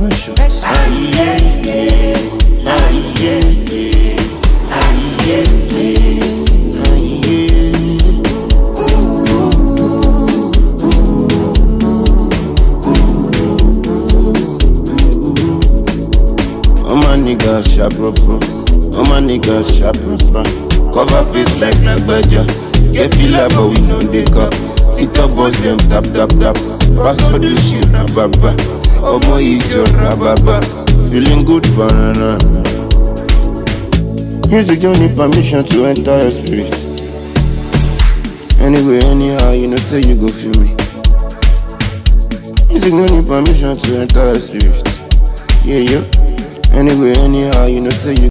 pressure. Niggas sharp proper. All my niggas sharp proper. Cover face like Lagbaja. Get feel like we know they cup. Sit up boss them tap tap tap. Pass all the shit. Omo ijo rababa. Feeling good banana. Music don't need permission to enter your spirit. Anyway, anyhow, you know say you go feel me. Music don't need permission to enter your spirit. Yeah, yeah. Anyway, anyhow, you know say you